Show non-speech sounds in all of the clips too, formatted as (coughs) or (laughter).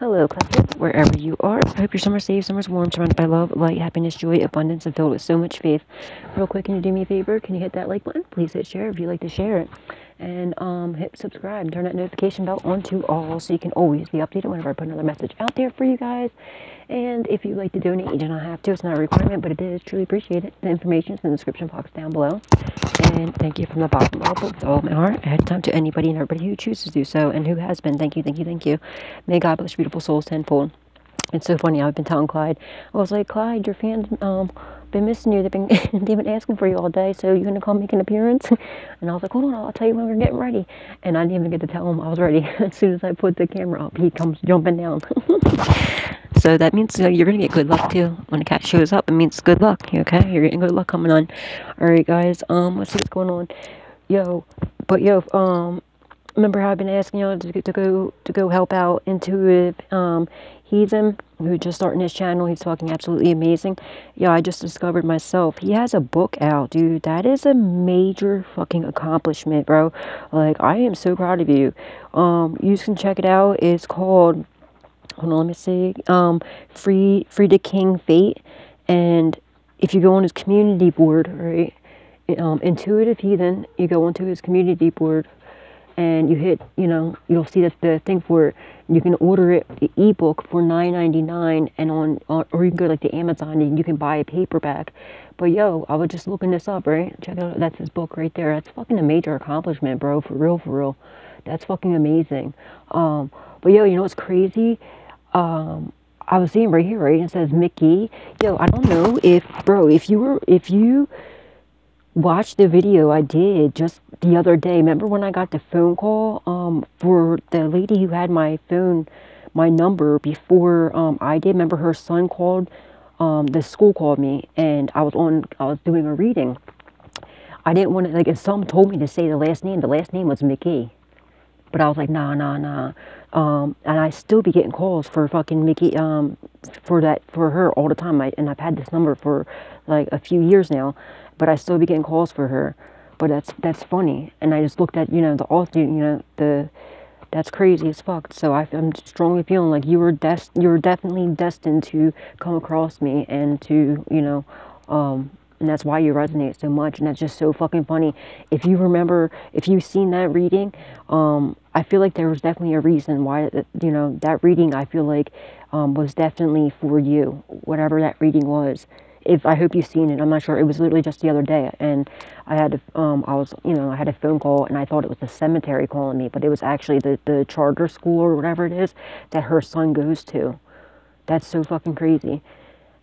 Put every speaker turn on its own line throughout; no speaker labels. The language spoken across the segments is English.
Hello, wherever you are. I hope your summer's safe, summer's warm, surrounded by love, light, happiness, joy, abundance, and filled with so much faith. Real quick, can you do me a favor? Can you hit that like button? Please hit share if you'd like to share it. And um, hit subscribe and turn that notification bell on to all so you can always be updated whenever I put another message out there for you guys. And if you'd like to donate, you do not have to. It's not a requirement, but it is truly appreciated. The information is in the description box down below. And thank you from the bottom of all my heart ahead of time to anybody and everybody who chooses to do so and who has been. Thank you, thank you, thank you. May God bless beautiful souls tenfold. It's so funny. I've been telling Clyde. I was like, Clyde, your fans um been missing you. They've been (laughs) they've been asking for you all day. So you're gonna come make an appearance? (laughs) And I was like, hold on, I'll tell you when we're getting ready. And I didn't even get to tell him I was ready. (laughs) As soon as I put the camera up, he comes jumping down. so that means you know, you're gonna get good luck too. When a cat shows up, it means good luck. Okay, you're getting good luck coming on. All right, guys. Um, let's see what's going on. Yo, but yo, um, remember how I've been asking y'all to, to go to go help out Intuitive um, Heathen, who just starting his channel. He's talking absolutely amazing. Yeah, I just discovered myself. He has a book out, dude. That is a major fucking accomplishment, bro. Like I am so proud of you. Um, you can check it out. It's called. Hold on, let me see. Um, Free Free to King Fate, and if you go on his community board, right? Um, Intuitive Heathen, you go onto his community board and you hit, you know, you'll see that the thing for. You can order it the ebook for nine ninety nine, and on, on or you can go like to Amazon and you can buy a paperback. But yo, I was just looking this up, right? Check out that's his book right there. That's fucking a major accomplishment, bro. For real, for real. That's fucking amazing. Um, but yo, you know what's crazy? Um, I was seeing right here, right? It says Mickey. Yo, I don't know if, bro, if you were, if you watched the video I did just the other day. Remember when I got the phone call um, for the lady who had my phone, my number before um, I did? Remember her son called, um, the school called me and I was on, I was doing a reading. I didn't want to, like, if someone told me to say the last name, the last name was Mickey. But I was like, nah, nah, nah. Um, and I still be getting calls for fucking Mickey, um, for that, for her all the time. I, and I've had this number for like a few years now, but I still be getting calls for her. But that's, that's funny. And I just looked at, you know, the author, you know, the, that's crazy as fuck. So I, am strongly feeling like you were des- you were definitely destined to come across me and to, you know, um, and that's why you resonate so much and that's just so fucking funny if you remember if you've seen that reading um, i feel like there was definitely a reason why you know that reading i feel like um, was definitely for you whatever that reading was if i hope you've seen it i'm not sure it was literally just the other day and i had to, um, i was you know i had a phone call and i thought it was the cemetery calling me but it was actually the, the charter school or whatever it is that her son goes to that's so fucking crazy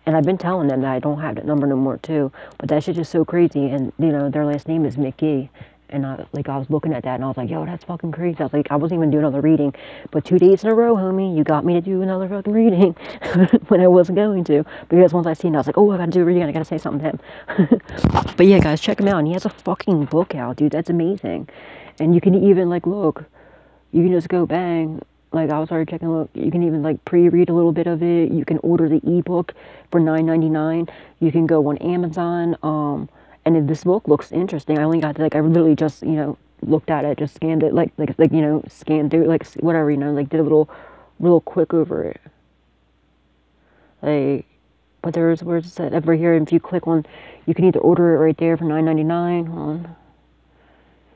and I've been telling them that I don't have that number no more too. But that shit is so crazy. And you know, their last name is Mickey. And I like I was looking at that and I was like, yo, that's fucking crazy. I was like, I wasn't even doing another reading. But two days in a row, homie, you got me to do another fucking reading (laughs) when I wasn't going to. Because once I seen it, I was like, oh, I gotta do a reading. I gotta say something to him. (laughs) but yeah, guys, check him out. And he has a fucking book out, dude. That's amazing. And you can even like look, you can just go bang like I was already checking. Look, you can even like pre-read a little bit of it. You can order the ebook for nine ninety nine. You can go on Amazon. Um, and this book looks interesting, I only got to, like I literally just you know looked at it, just scanned it, like like like you know scanned through like whatever you know, like did a little real quick over it. Like, but there's where it's set over here. And if you click on, you can either order it right there for nine ninety nine. On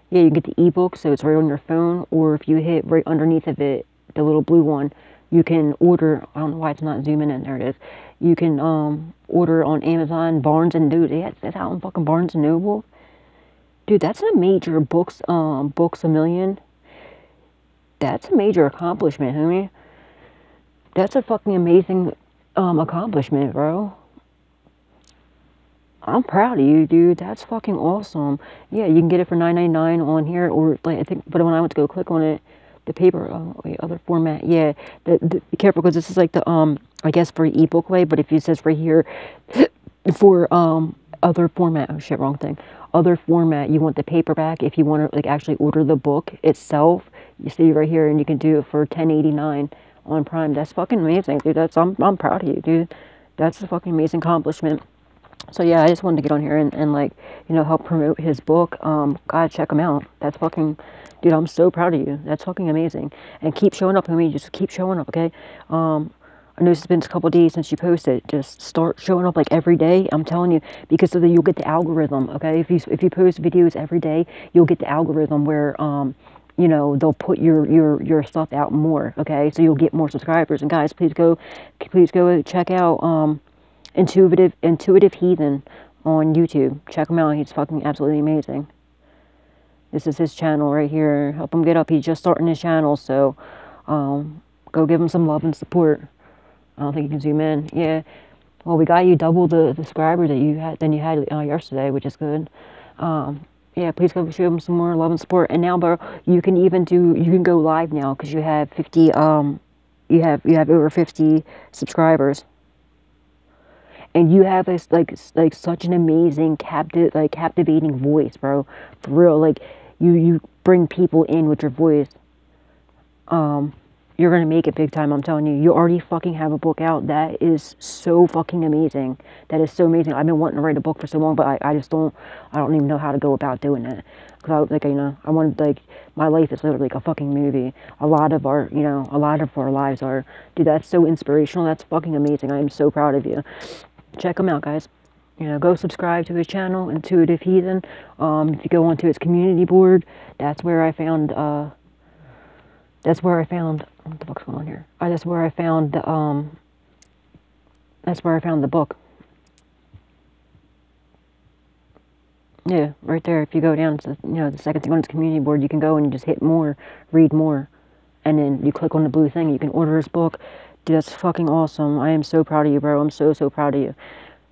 yeah, you can get the ebook, so it's right on your phone, or if you hit right underneath of it, the little blue one, you can order. I don't know why it's not zooming in. There it is. You can um, order on Amazon, Barnes and Noble. Yeah, that's out on fucking Barnes and Noble. Dude, that's a major books. Um, books a million. That's a major accomplishment, homie. That's a fucking amazing um, accomplishment, bro. I'm proud of you, dude. That's fucking awesome. Yeah, you can get it for nine ninety nine on here, or like I think. But when I went to go click on it, the paper, oh, wait, other format, yeah. The, the, be careful because this is like the, um, I guess for ebook way, but if it says right here (coughs) for, um, other format, oh shit, wrong thing. Other format, you want the paperback. If you want to like actually order the book itself, you see right here and you can do it for 1089 on Prime. That's fucking amazing, dude. That's, I'm, I'm proud of you, dude. That's a fucking amazing accomplishment. So yeah, I just wanted to get on here and, and like, you know, help promote his book. Um, God, check him out. That's fucking, dude, I'm so proud of you. That's fucking amazing. And keep showing up. I mean, just keep showing up, okay? Um, I know it's been a couple days since you posted. Just start showing up like every day. I'm telling you, because of the, you'll get the algorithm, okay? If you if you post videos every day, you'll get the algorithm where um, you know they'll put your your your stuff out more, okay? So you'll get more subscribers. And guys, please go, please go check out um Intuitive Intuitive Heathen on YouTube. Check him out. He's fucking absolutely amazing. This is his channel right here. Help him get up. He's just starting his channel, so um, go give him some love and support. I don't think you can zoom in. Yeah. Well, we got you double the, subscribers that you had than you had uh, yesterday, which is good. Um, yeah, please go show him some more love and support. And now, bro, you can even do you can go live now because you have 50 um you have you have over 50 subscribers and you have this like like such an amazing captive like captivating voice bro. For real like you you bring people in with your voice. Um you're gonna make it big time i'm telling you. You already fucking have a book out that is so fucking amazing. That is so amazing. I've been wanting to write a book for so long but i, I just don't i don't even know how to go about doing it because I, like you know i wanted like my life is literally like a fucking movie. A lot of our you know a lot of our lives are. Dude that's so inspirational. That's fucking amazing. I am so proud of you check him out, guys. You know, go subscribe to his channel, Intuitive Heathen. Um, if you go onto his community board, that's where I found, uh, that's where I found, what the fuck's going on here? Uh, that's where I found the, um, that's where I found the book. Yeah, right there. If you go down to, you know, the second thing on his community board, you can go and just hit more, read more. And then you click on the blue thing, you can order his book. That's fucking awesome. I am so proud of you, bro. I'm so, so proud of you.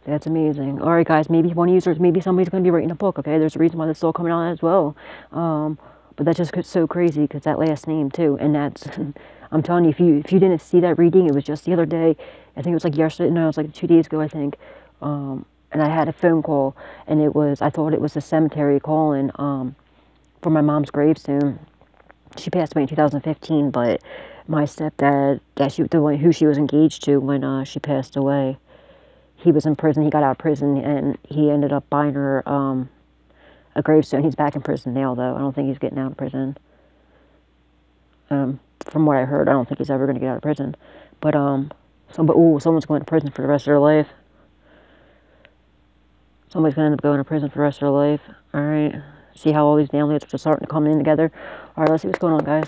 That's amazing. All right, guys. Maybe one user, maybe somebody's going to be writing a book, okay? There's a reason why that's still coming out as well. Um, but that's just so crazy because that last name, too. And that's, (laughs) I'm telling you, if you if you didn't see that reading, it was just the other day. I think it was like yesterday. No, it was like two days ago, I think. Um, and I had a phone call, and it was, I thought it was a cemetery calling um, for my mom's gravestone. She passed away in 2015, but my stepdad, that she, the one who she was engaged to when uh, she passed away, he was in prison. He got out of prison, and he ended up buying her um, a gravestone. He's back in prison now, though. I don't think he's getting out of prison. Um, from what I heard, I don't think he's ever going to get out of prison. But um, some, ooh, someone's going to prison for the rest of their life. Somebody's going to end up going to prison for the rest of their life. All right. See how all these families are starting to come in together. All right, let's see what's going on, guys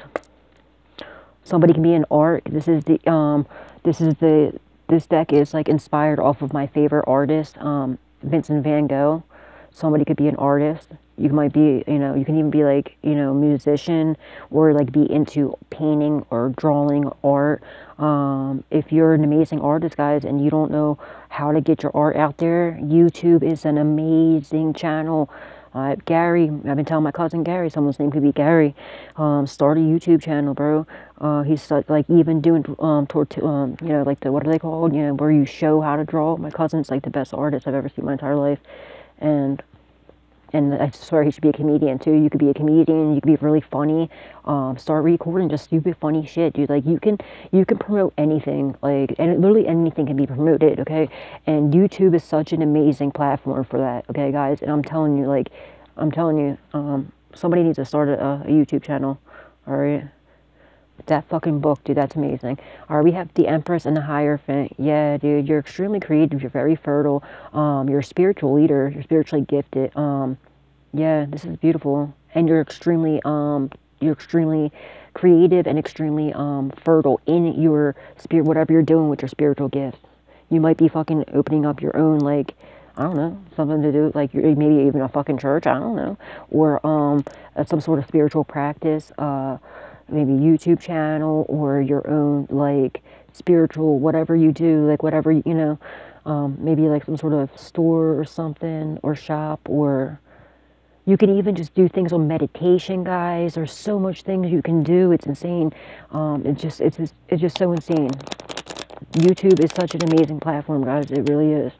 somebody can be an art. This is the um, this is the this deck is like inspired off of my favorite artist, um, Vincent Van Gogh. Somebody could be an artist. You might be, you know, you can even be like, you know, musician or like be into painting or drawing art. Um, if you're an amazing artist, guys, and you don't know how to get your art out there, YouTube is an amazing channel uh, Gary, I've been telling my cousin Gary, someone's name could be Gary, um, start a YouTube channel, bro. Uh, he's like even doing um, toward um, you know, like the what are they called? You know, where you show how to draw. My cousin's like the best artist I've ever seen my entire life, and and I swear he should be a comedian too. You could be a comedian. You could be really funny. Um, start recording just stupid, funny shit, dude. Like you can, you can promote anything. Like and literally anything can be promoted. Okay, and YouTube is such an amazing platform for that. Okay, guys, and I'm telling you, like, I'm telling you, um, somebody needs to start a, a YouTube channel. All right. That fucking book, dude, that's amazing. Right, we have the Empress and the Hierophant. Yeah, dude, you're extremely creative. You're very fertile. Um, you're a spiritual leader. You're spiritually gifted. Um, yeah, this is beautiful. And you're extremely, um, you're extremely creative and extremely um, fertile in your spirit, whatever you're doing with your spiritual gifts. You might be fucking opening up your own, like, I don't know, something to do, like maybe even a fucking church, I don't know, or um, some sort of spiritual practice. Uh, maybe YouTube channel or your own like spiritual whatever you do, like whatever you know, um, maybe like some sort of store or something or shop or you can even just do things on meditation, guys. There's so much things you can do. It's insane. Um, it's just it's just, it's just so insane. YouTube is such an amazing platform, guys. It really is.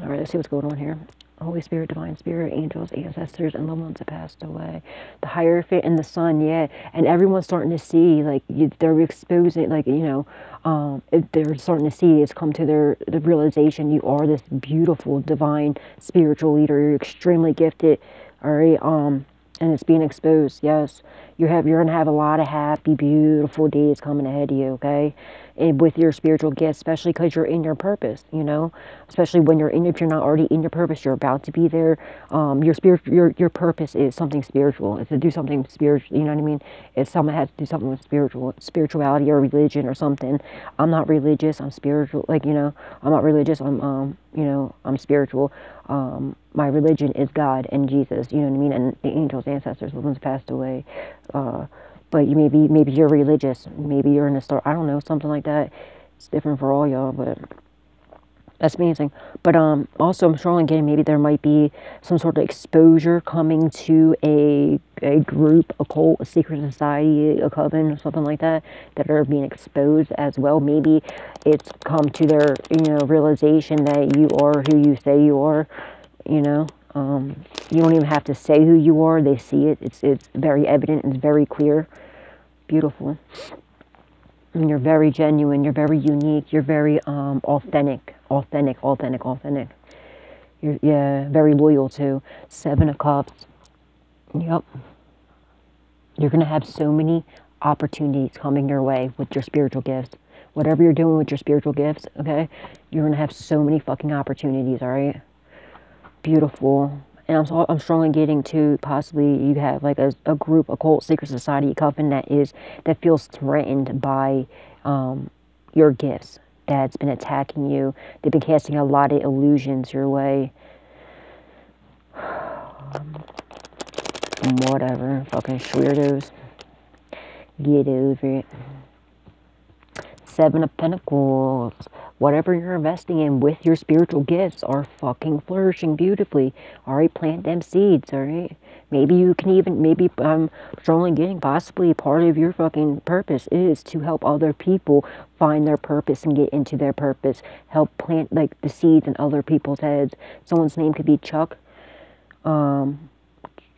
All right, let's see what's going on here. Holy Spirit, Divine Spirit, angels, ancestors, and loved ones that passed away. The Hierophant and the Sun, yeah. And everyone's starting to see, like, you, they're exposing, like, you know, um, they're starting to see it's come to their the realization you are this beautiful, divine, spiritual leader. You're extremely gifted, all right? Um, and it's being exposed. Yes, you have you're gonna have a lot of happy, beautiful days coming ahead of you. Okay, and with your spiritual gifts, especially because you're in your purpose. You know, especially when you're in if you're not already in your purpose, you're about to be there. Um, your spirit, your your purpose is something spiritual. It's to do something spiritual. You know what I mean? It's something has to do something with spiritual spirituality or religion or something. I'm not religious. I'm spiritual. Like you know, I'm not religious. I'm um you know I'm spiritual. Um, my religion is God and Jesus, you know what I mean, and the angels, ancestors, the ones passed away. Uh, but you maybe maybe you're religious, maybe you're in a store, I don't know, something like that. It's different for all y'all, but that's amazing. But um, also, I'm strongly getting maybe there might be some sort of exposure coming to a a group, a cult, a secret society, a coven, or something like that, that are being exposed as well. Maybe it's come to their you know realization that you are who you say you are you know um, you don't even have to say who you are. They see it. It's it's very evident. It's very clear. Beautiful. And you're very genuine. You're very unique. You're very um, authentic. Authentic authentic authentic. You're yeah very loyal to seven of cups. Yep. You're gonna have so many opportunities coming your way with your spiritual gifts. Whatever you're doing with your spiritual gifts okay you're gonna have so many fucking opportunities all right beautiful. And I'm, I'm strongly getting to possibly you have like a, a group, a cult, secret society, coven that is that feels threatened by um, your gifts. That's been attacking you. They've been casting a lot of illusions your way. (sighs) Whatever, fucking weirdos. Get over it. Seven of Pentacles whatever you're investing in with your spiritual gifts are fucking flourishing beautifully. All right, plant them seeds. All right. Maybe you can even, maybe I'm strongly getting possibly part of your fucking purpose is to help other people find their purpose and get into their purpose. Help plant like the seeds in other people's heads. Someone's name could be Chuck. Um,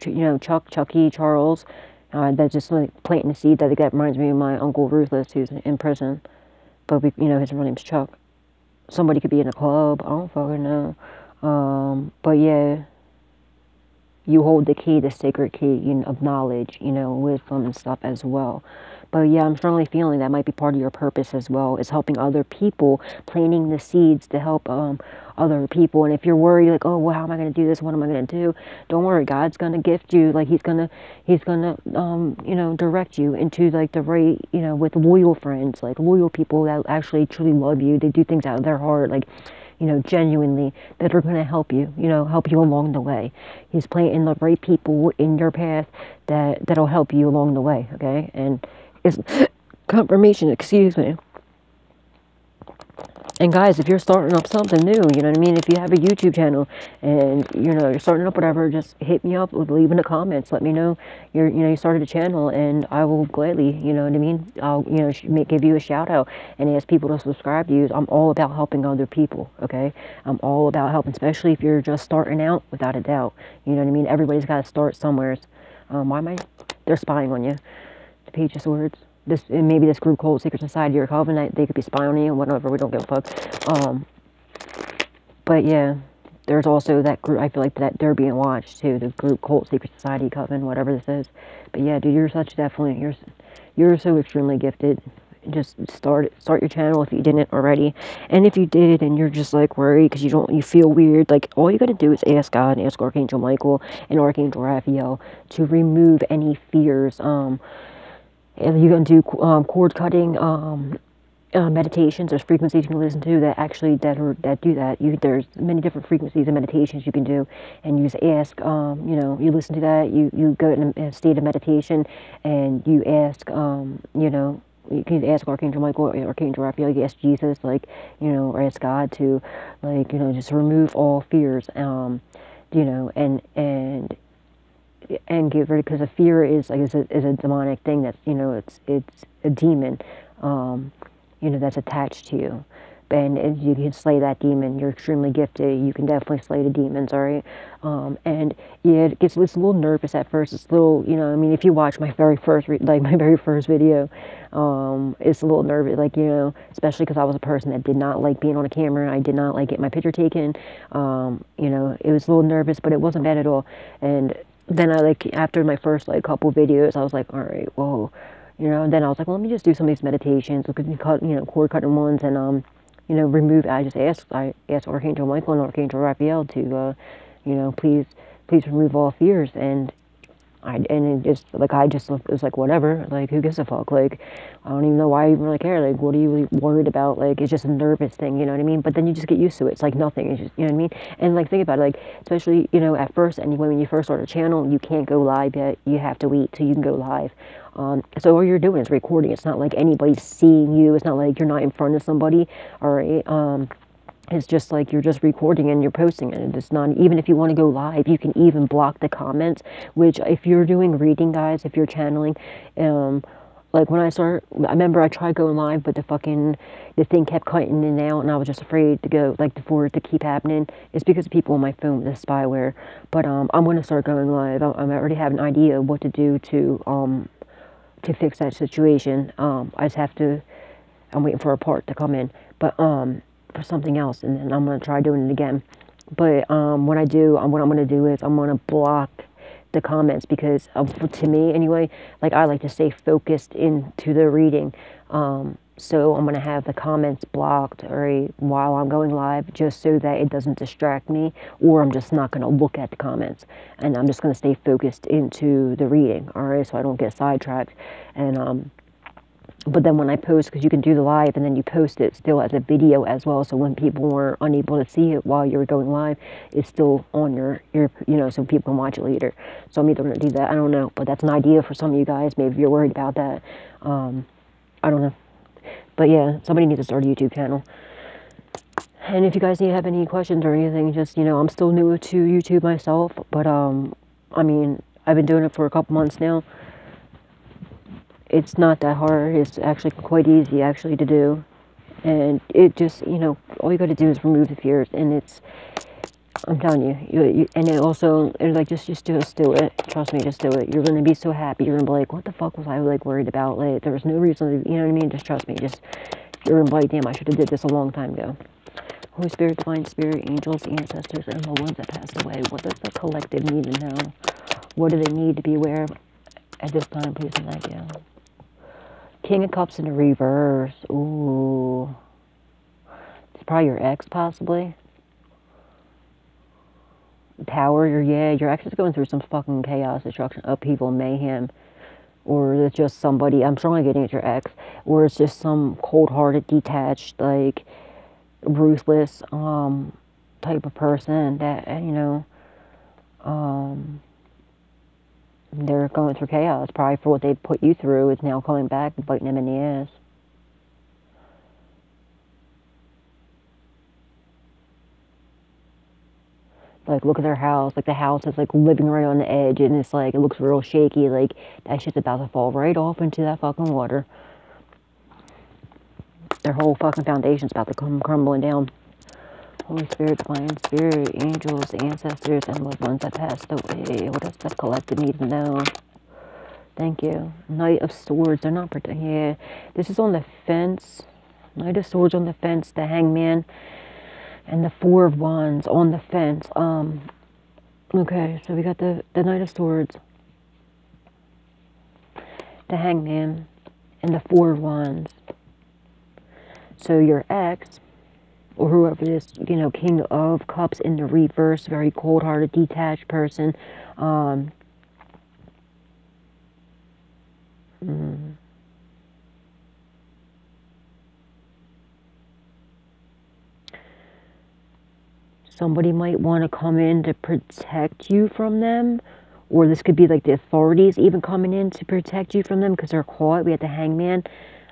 you know, Chuck, Chucky, Charles. Uh, that's just like planting a seed. That that reminds me of my uncle Ruthless, who's in prison. But we, you know, his real name's Chuck somebody could be in a club. I don't fucking know. Um, but yeah, you hold the key, the sacred key you know, of knowledge, you know, wisdom and stuff as well. But yeah, I'm strongly feeling that might be part of your purpose as well, is helping other people, planting the seeds to help um, other people. And if you're worried, like, oh, well, how am I going to do this? What am I going to do? Don't worry, God's going to gift you. Like He's going to, He's going to, um, you know, direct you into like the right, you know, with loyal friends, like loyal people that actually truly love you. They do things out of their heart, like you know, genuinely that are going to help you, you know, help you along the way. He's planting the right people in your path that that'll help you along the way, okay? And it's (laughs) confirmation, excuse me. And guys, if you're starting up something new, you know what I mean? If you have a YouTube channel and you know you're starting up whatever, just hit me up, leave in the comments. Let me know you're you know you started a channel, and I will gladly, you know what I mean? I'll you know make, give you a shout out and ask people to subscribe to you. I'm all about helping other people. Okay, I'm all about helping, especially if you're just starting out. Without a doubt, you know what I mean. Everybody's got to start somewhere. Um, why am I? They're spying on you. The Page of Swords this and maybe this group called Secret Society or Covenant, they could be spying on you, whatever, we don't give a fuck. Um, but yeah, there's also that group, I feel like that they're being watched too, the group called Secret Society, Coven, whatever this is. But yeah, dude, you're such definitely, you're, you're so extremely gifted. Just start start your channel if you didn't already, and if you did, and you're just like worried because you don't you feel weird, like all you gotta do is ask God, and ask Archangel Michael and Archangel Raphael to remove any fears. Um, and you can do um, cord cutting um, uh, meditations. There's frequencies you can listen to that actually that are, that do that. You, there's many different frequencies and meditations you can do, and you just ask. Um, you know, you listen to that. You you go in a state of meditation, and you ask. Um, you know, you can ask Archangel Michael, or Archangel Raphael, you ask Jesus, like, you know, or ask God to, like, you know, just remove all fears, um, you know, and, and and get rid because a fear is like is a, is a demonic thing that's you know it's it's a demon um, you know that's attached to you and, and you can slay that demon. You're extremely gifted. You can definitely slay the demons, all right? Um, and yeah, it gets it's a little nervous at first. It's a little, you know, I mean, if you watch my very first, like (laughs) my very first video, um, it's a little nervous, like, you know, especially because I was a person that did not like being on a camera. I did not like getting my picture taken. Um, you know, it was a little nervous, but it wasn't bad at all. And then I like, after my first like couple videos, I was like, all right, whoa. You know, and then I was like, well, let me just do some of these meditations, look at cut, you know, cord cutting ones, and um, you know, remove. I just asked, I asked Archangel Michael and Archangel Raphael to, uh, you know, please, please remove all fears. And I and it just like I just it was like whatever. Like who gives a fuck? Like I don't even know why I even really care. Like what are you worried about? Like it's just a nervous thing, you know what I mean? But then you just get used to it. It's like nothing. It's just you know what I mean? And like think about it, like especially you know at first anyway when you first start a channel, you can't go live yet. You have to wait till you can go live. Um, so all you're doing is recording. It's not like anybody's seeing you. It's not like you're not in front of somebody. All right. Um, it's just like you're just recording and you're posting it. It's not even if you want to go live, you can even block the comments. Which if you're doing reading, guys, if you're channeling, um, like when I start, I remember I tried going live, but the fucking the thing kept cutting in and out, and I was just afraid to go, like for it to keep happening. It's because of people on my phone with the spyware. But um, I'm gonna start going live. I, I already have an idea of what to do to um to fix that situation. Um, I just have to, I'm waiting for a part to come in, but um, for something else, and then I'm going to try doing it again. But um, what I do, um, what I'm going to do is I'm going to block the comments because uh, to me anyway, like I like to stay focused into the reading. Um, so I'm going to have the comments blocked or while I'm going live just so that it doesn't distract me or I'm just not going to look at the comments and I'm just going to stay focused into the reading all right so I don't get sidetracked and um but then when I post because you can do the live and then you post it still as a video as well so when people were unable to see it while you were going live it's still on your your you know so people can watch it later so I'm either going to do that I don't know but that's an idea for some of you guys maybe you're worried about that um I don't know but yeah, somebody needs to start a YouTube channel. And if you guys need to have any questions or anything, just, you know, I'm still new to YouTube myself. But, um, I mean, I've been doing it for a couple months now. It's not that hard. It's actually quite easy, actually, to do. And it just, you know, all you got to do is remove the fears. And it's, I'm telling you, you, you and it also, it's like, just, just, just do it. Trust me, just do it. You're going to be so happy. You're going to be like, what the fuck was I, like, worried about? Like, there was no reason, to, you know what I mean? Just trust me. Just, you're going to be like, damn, I should have did this a long time ago. Holy Spirit, Divine Spirit, angels, ancestors, and the ones that passed away. What does the collective need to know? What do they need to be aware of at this time, please, and thank you. King of Cups in the reverse. Ooh. It's probably your ex, possibly tower, you're, yeah, you're actually going through some fucking chaos, destruction, upheaval, mayhem. Or it's just somebody, I'm strongly getting at your ex, or it's just some cold-hearted, detached, like, ruthless, um, type of person that, you know, um, they're going through chaos. Probably for what they put you through is now coming back and biting them in the ass. like look at their house like the house is like living right on the edge and it's like it looks real shaky like that shit's about to fall right off into that fucking water their whole fucking foundation's about to come crumbling down Holy Spirit, Divine Spirit, angels, ancestors, and loved ones that passed away. What does the collective need to know? Thank you. Knight of Swords. They're not protecting. Yeah. This is on the fence. Knight of Swords on the fence. The Hangman and the Four of Wands on the fence. Um, okay, so we got the, the Knight of Swords, the Hangman, and the Four of Wands. So your ex, or whoever this, you know, King of Cups in the reverse, very cold-hearted, detached person. Um, mm, somebody might want to come in to protect you from them or this could be like the authorities even coming in to protect you from them because they're caught. We had the hangman.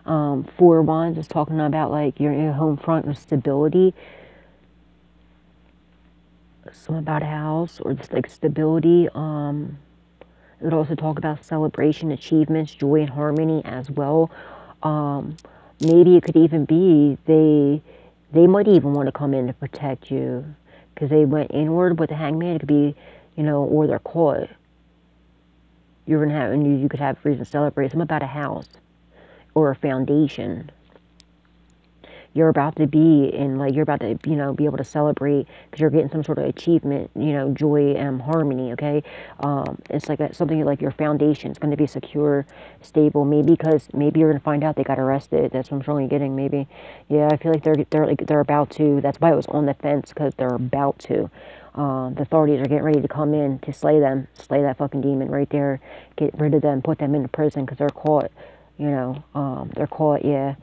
Um, Four Wands is talking about like your home front or stability. Something about a house or just like stability. Um, it would also talk about celebration, achievements, joy, and harmony as well. Um, maybe it could even be they They might even want to come in to protect you because they went inward with the hangman. It could be, you know, or they're caught. You're gonna have, and you, you could have reason to celebrate. Something about a house or a foundation. You're about to be in like you're about to you know be able to celebrate because you're getting some sort of achievement you know joy and harmony okay? Um, it's like a, something like your foundation is going to be secure stable maybe because maybe you're going to find out they got arrested that's what i'm really getting maybe. Yeah i feel like they're they're like they're about to that's why i was on the fence because they're about to. Um, the authorities are getting ready to come in to slay them slay that fucking demon right there get rid of them put them into prison because they're caught you know um, they're caught yeah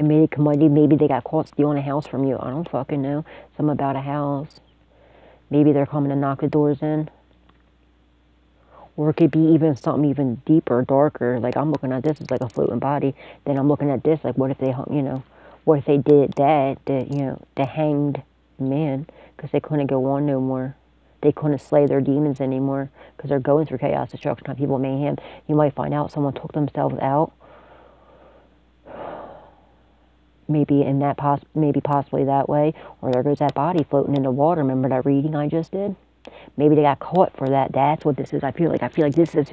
and maybe commodity, maybe they got caught stealing a house from you. I don't fucking know. Something about a house. Maybe they're coming to knock the doors in. Or it could be even something even deeper, darker. Like I'm looking at this as like a floating body. Then I'm looking at this like what if they, hung? you know, what if they did that, the, you know, the hanged man, because they couldn't go on no more. They couldn't slay their demons anymore because they're going through chaos, destruction, people, mayhem. You might find out someone took themselves out maybe in that pos- maybe possibly that way, or there goes that body floating in the water. Remember that reading I just did? Maybe they got caught for that. That's what this is. I feel like I feel like this is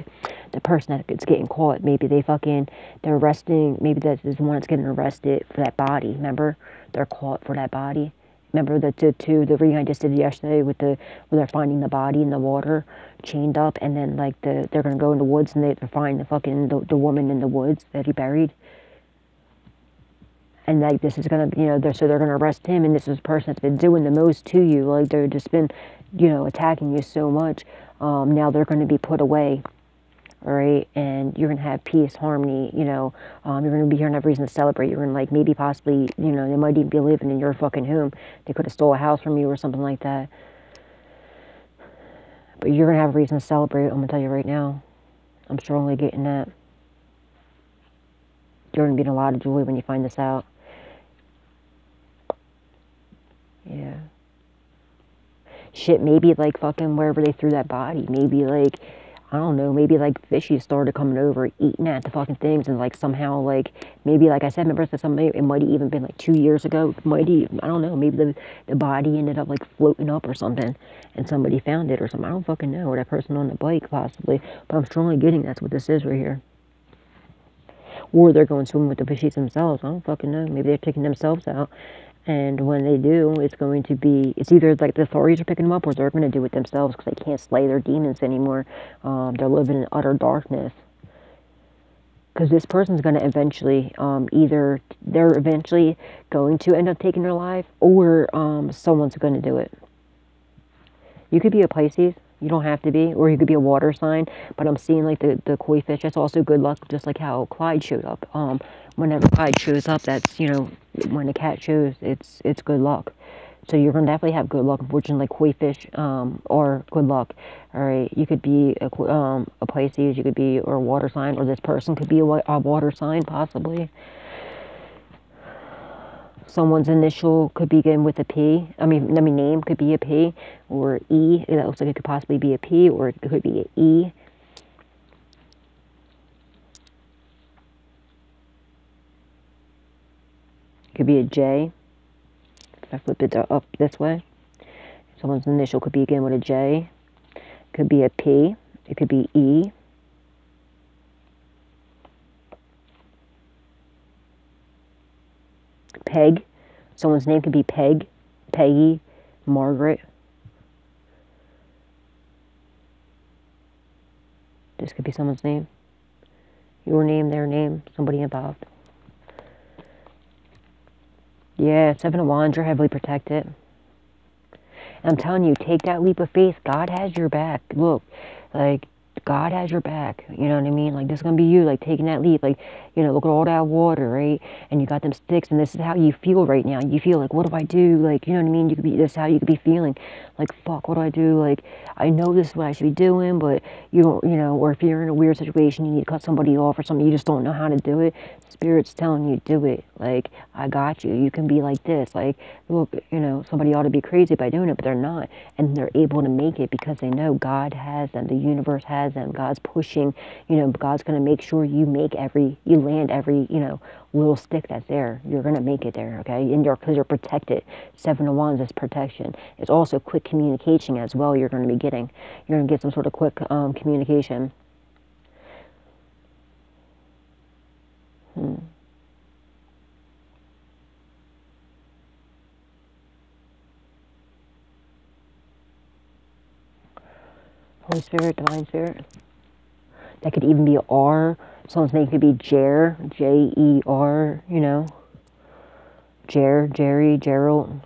the person that's getting caught. Maybe they fucking they're arresting. Maybe this is the one that's getting arrested for that body. Remember, they're caught for that body. Remember the the two the reading I just did yesterday with the where they're finding the body in the water, chained up, and then like the they're gonna go in the woods and they, they're finding the fucking the, the woman in the woods that he buried and like this is gonna you know they're so they're gonna arrest him and this is a person that's been doing the most to you like they're just been you know attacking you so much um, now they're going to be put away all right and you're going to have peace harmony you know? Um, you're going to be here and have reason to celebrate. You're going to like maybe possibly you know they might even be living in your fucking home. They could have stole a house from you or something like that. But you're going to have a reason to celebrate i'm going to tell you right now. I'm strongly getting that. You're going to be in a lot of joy when you find this out Yeah. Shit, maybe like fucking wherever they threw that body. Maybe like, I don't know, maybe like fishies started coming over, eating at the fucking things, and like somehow like maybe like I said, remember that somebody it might have even been like two years ago. Might I don't know. Maybe the the body ended up like floating up or something, and somebody found it or something. I don't fucking know. Or that person on the bike possibly. But I'm strongly getting that's what this is right here. Or they're going swimming with the fishies themselves. I don't fucking know. Maybe they're taking themselves out and when they do, it's going to be, it's either like the authorities are picking them up or they're going to do it themselves because they can't slay their demons anymore. Um, they're living in utter darkness. Because this person's going to eventually, um, either they're eventually going to end up taking their life or um, someone's going to do it. You could be a Pisces. You don't have to be, or you could be a water sign. But I'm seeing like the the koi fish. That's also good luck, just like how Clyde showed up. Um, whenever Clyde shows up, that's you know when a cat shows, it's it's good luck. So you're gonna definitely have good luck. Unfortunately, like koi fish, um, or good luck. All right, you could be a um a Pisces, you could be or a water sign, or this person could be a, a water sign possibly someone's initial could begin with a P. I mean, I mean, name could be a P or E. That looks like it could possibly be a P or it could be an E. Could be a J. If I flip it up this way, someone's initial could begin with a J. Could be a P. It could be E. Peg. Someone's name could be Peg, Peggy, Margaret. This could be someone's name. Your name, their name, somebody involved. Yeah, Seven of Wands, you're heavily protected. I'm telling you, take that leap of faith. God has your back. Look, like, God has your back. You know what I mean? Like this is gonna be you, like taking that leap. Like, you know, look at all that water, right? And you got them sticks, and this is how you feel right now. You feel like, what do I do? Like, you know what I mean? You could be this is how you could be feeling. Like, fuck, what do I do? Like, I know this is what I should be doing, but you don't, you know, or if you're in a weird situation, you need to cut somebody off or something, you just don't know how to do it. Spirit's telling you, do it. Like, I got you. You can be like this. Like, look, you know, somebody ought to be crazy by doing it, but they're not, and they're able to make it because they know God has them, the universe has them them. God's pushing, you know, God's going to make sure you make every, you land every, you know, little stick that's there. You're going to make it there, okay? And you're, because you're protected. Seven of Wands is protection. It's also quick communication as well you're going to be getting. You're going to get some sort of quick um, communication. Hmm. Holy Spirit, Divine Spirit. That could even be R. Someone's name could be Jer, J E R, you know. Jer, Jerry, Gerald.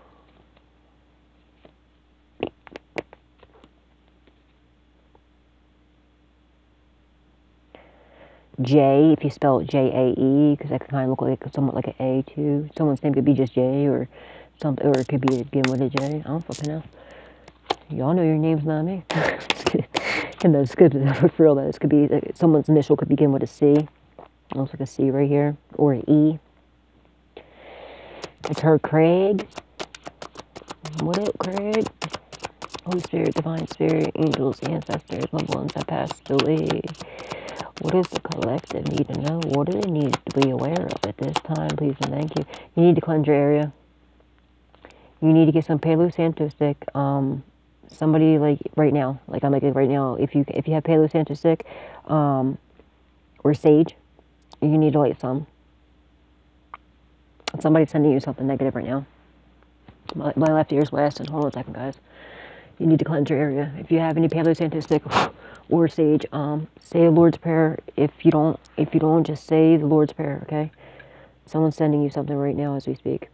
J, if you spell it J A E, because that could kind of look like somewhat like an A too. Someone's name could be just J or something, or it could be again with a J. I don't fucking know. Y'all know your name's not me. (laughs) and those could (laughs) for real. This could be someone's initial could begin with a C. Looks like a C right here or an E. It's her, Craig. What up, Craig? Holy Spirit, Divine Spirit, angels, ancestors, loved ones that passed away. What does the collective need to know? What do they need to be aware of at this time? Please and thank you. You need to cleanse your area. You need to get some Palo Santo stick. Um, somebody like right now, like I'm like right now, if you if you have Palo Santo stick, um, or sage, you need to light some. Somebody's sending you something negative right now. My, my left ear's and hold on a second, guys. You need to cleanse your area. If you have any Palo Santo stick or sage, um, say the Lord's Prayer. If you don't, if you don't, just say the Lord's Prayer, okay? Someone's sending you something right now as we speak.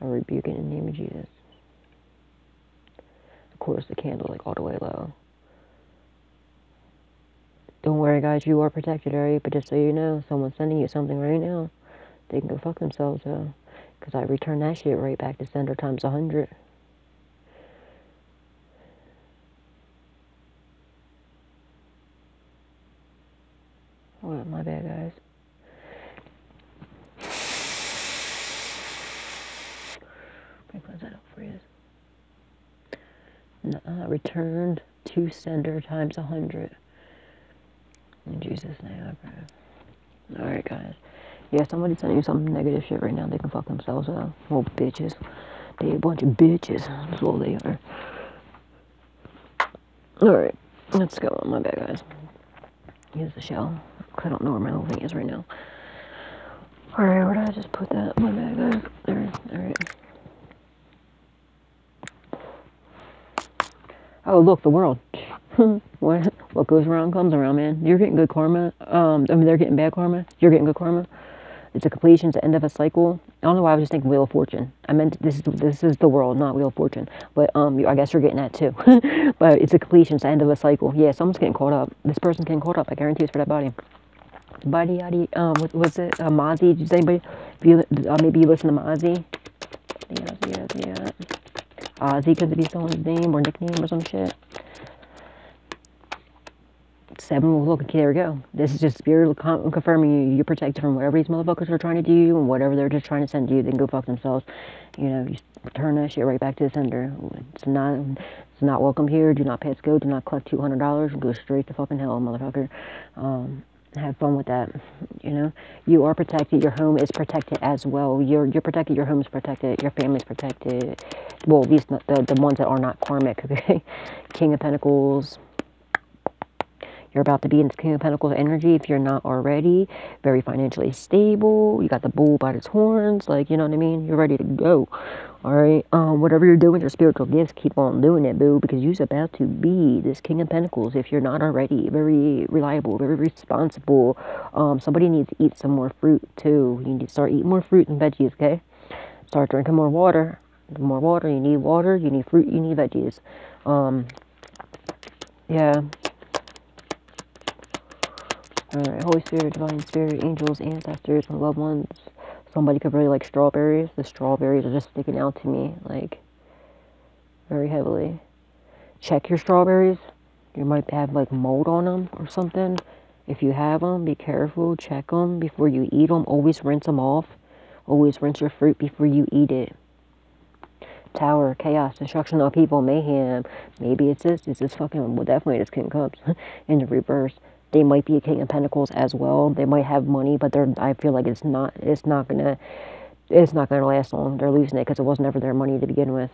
I rebuke it in the name of Jesus course, the candle like all the way low. Don't worry, guys, you are protected, alright? But just so you know, someone's sending you something right now. They can go fuck themselves, though. Because I return that shit right back to sender times a hundred. Oh, my bad, guys. Let me that up for you uh, returned to sender times a hundred. In Jesus' name, I pray. All right, guys. Yeah, somebody's sending you some negative shit right now. They can fuck themselves up. Little bitches. They a bunch of bitches. That's all they are. All right, let's go. My bad, guys. Use the shell. I don't know where my whole thing is right now. All right, where did I just put that? My bad, guys. There. All right, all right. Oh, look, the world. (laughs) what what goes around comes around, man. You're getting good karma. Um, I mean, they're getting bad karma. You're getting good karma. It's a completion. It's the end of a cycle. I don't know why I was just thinking Wheel of Fortune. I meant this is this is the world, not Wheel of Fortune. But um, I guess you're getting that too. (laughs) but it's a completion. It's the end of a cycle. Yeah, someone's getting caught up. This person's getting caught up. I guarantee it's for that body. Body, yadi, um, what was it? Uh, Mozzie. Does anybody? You, uh, maybe you listen to Mozzie. Yeah, yeah, yeah. Ozzy could be someone's name or nickname or some shit. Seven, look, there we go. This is just spirit confirming you. You're protected from whatever these motherfuckers are trying to do and whatever they're just trying to send you. They can go fuck themselves. You know, you turn that shit right back to the sender. It's not, it's not welcome here. Do not pass go. Do not collect two hundred dollars and go straight to fucking hell, motherfucker. Um, have fun with that. You know, you are protected. Your home is protected as well. You're you're protected. Your home is protected. Your family's protected. Well, these the the ones that are not karmic. (laughs) Okay, King of Pentacles. You're about to be in King of Pentacles energy if you're not already. Very financially stable. You got the bull by its horns. Like, you know what I mean? You're ready to go. All right. Um, whatever you're doing, your spiritual gifts, keep on doing it, boo, because you're about to be this King of Pentacles if you're not already. Very reliable, very responsible. Um, somebody needs to eat some more fruit too. You need to start eating more fruit and veggies, okay? Start drinking more water. more water. You need water. You need fruit. You need veggies. Um, yeah. Alright, Holy Spirit, Divine Spirit, angels, ancestors, and loved ones somebody could really like strawberries. The strawberries are just sticking out to me like very heavily. Check your strawberries. You might have like mold on them or something. If you have them, be careful. Check them before you eat them. Always rinse them off. Always rinse your fruit before you eat it. Tower, Chaos, Destruction of People, Mayhem. Maybe it's this. It's this fucking, well, definitely it's King Cups (laughs) in the reverse. They might be a King of Pentacles as well. They might have money, but they're, I feel like it's not, it's not gonna, it's not gonna last long. They're losing it because it was never their money to begin with.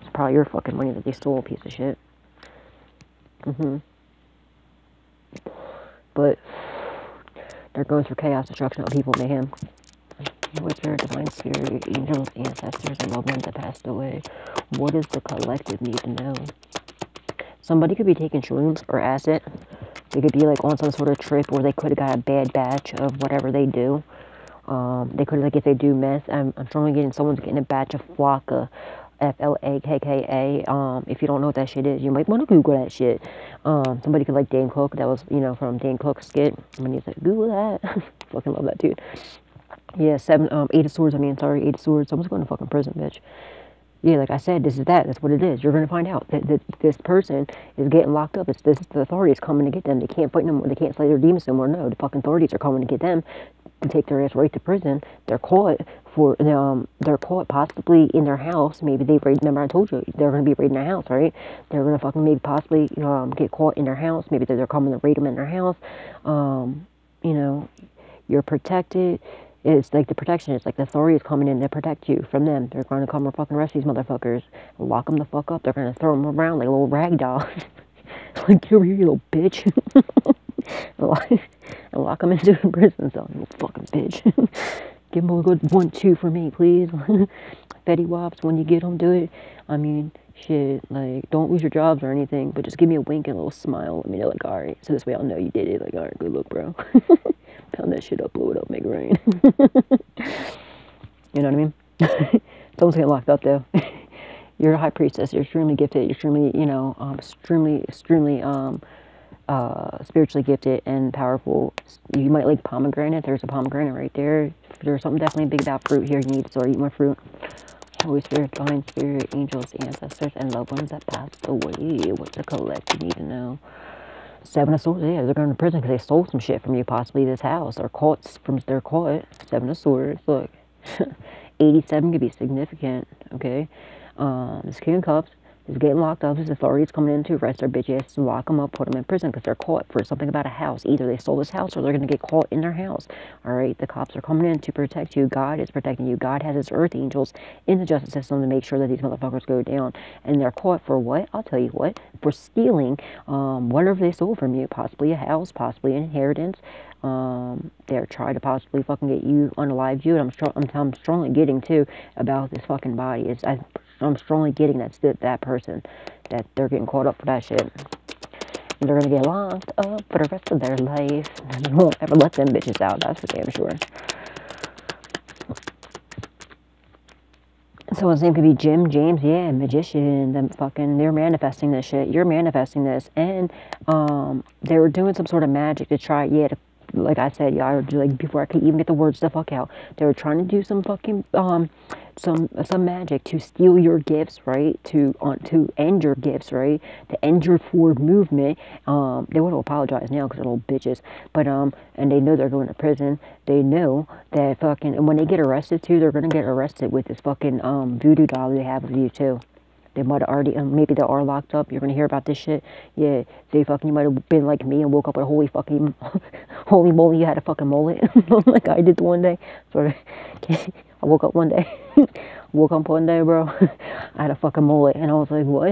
It's probably your fucking money that they stole, piece of shit. Mm-hmm. But they're going through chaos, destruction of people, mayhem. What's your divine spirit, angels, ancestors, and loved ones that passed away? What does the collective need to know? Somebody could be taking shrooms or acid. They could be like on some sort of trip or they could have got a bad batch of whatever they do. Um, they could like if they do meth. I'm, I'm strongly getting someone's getting a batch of flakka, F L A K K A. Um, if you don't know what that shit is, you might want to Google that shit. Um, somebody could like Dane Cook. That was you know from Dane Cook's skit. Mean, he's like Google that. (laughs) fucking love that dude. Yeah, seven, um, eight of swords. I mean, sorry, eight of swords. Someone's going to fucking prison, bitch. Yeah, like I said, this is that. That's what it is. You're gonna find out that, that this person is getting locked up. It's this. The authorities coming to get them. They can't fight no more. They can't slay their demons no more. No, the fucking authorities are coming to get them to take their ass right to prison. They're caught for um. They're caught possibly in their house. Maybe they raid. Remember I told you they're gonna be raiding their house, right? They're gonna fucking maybe possibly um get caught in their house. Maybe they're coming to raid them in their house. Um, you know, you're protected it's like the protection. It's like the authority is coming in to protect you from them. They're going to come and fucking arrest these motherfuckers, lock them the fuck up. They're going to throw them around like little rag dolls. (laughs) like, over here, you little bitch. and (laughs) lock them into a prison cell, you fucking bitch. (laughs) Give them a good one, two for me, please. Fetty Wops, when you get them, do it. I mean, shit, like, don't lose your jobs or anything, but just give me a wink and a little smile. Let me know, like, alright. So this way I'll know you did it. Like, alright, good look, bro. Pound that shit up, blow it up, make it rain. (laughs) you know what I mean? (laughs) Someone's getting locked up though. (laughs) you're a high priestess. You're extremely gifted. You're extremely, you know, um, extremely, extremely um, uh, spiritually gifted and powerful. You might like pomegranate. There's a pomegranate right there. There's something definitely big about fruit here. You need to start eating more fruit. Holy Spirit, Divine Spirit, angels, ancestors, and loved ones that passed away. What the collective need to know. Seven of Swords, yeah, they're going to prison because they stole some shit from you, possibly this house, or caught from their caught. Seven of Swords, look, (laughs) 87 could be significant, okay? Um, this King of Cups, is getting locked up. His authorities coming in to arrest their bitch ass and lock them up, put them in prison because they're caught for something about a house. Either they stole this house or they're going to get caught in their house. All right, the cops are coming in to protect you. God is protecting you. God has his earth angels in the justice system to make sure that these motherfuckers go down. And they're caught for what? I'll tell you what. For stealing um, whatever they stole from you, possibly a house, possibly an inheritance. Um, they're trying to possibly fucking get you unalived you. And I'm, I'm, I'm strongly getting too about this fucking body. It's I I'm strongly getting that that person that they're getting caught up for that shit. And they're gonna get locked up for the rest of their life. And they won't ever let them bitches out, that's for damn sure. So his name could be Jim, James, yeah, magician, them fucking, they're manifesting this shit. You're manifesting this. And, um, they were doing some sort of magic to try, yeah, to like I said, y'all, like before I could even get the words the fuck out, they were trying to do some fucking um some some magic to steal your gifts, right? To on to end your gifts, right? To end your forward movement. Um, they want to apologize now because they're little bitches, but um, and they know they're going to prison. They know that fucking, and when they get arrested too, they're gonna get arrested with this fucking um voodoo doll they have of you too. They might have already, um, maybe they are locked up. You're gonna hear about this shit. Yeah, they fucking, you might have been like me and woke up with a holy fucking, (laughs) holy moly, you had a fucking mullet, (laughs) like I did the one day. Sort of, (laughs) I woke up one day, (laughs) woke up one day, bro. (laughs) I had a fucking mullet, and I was like, what?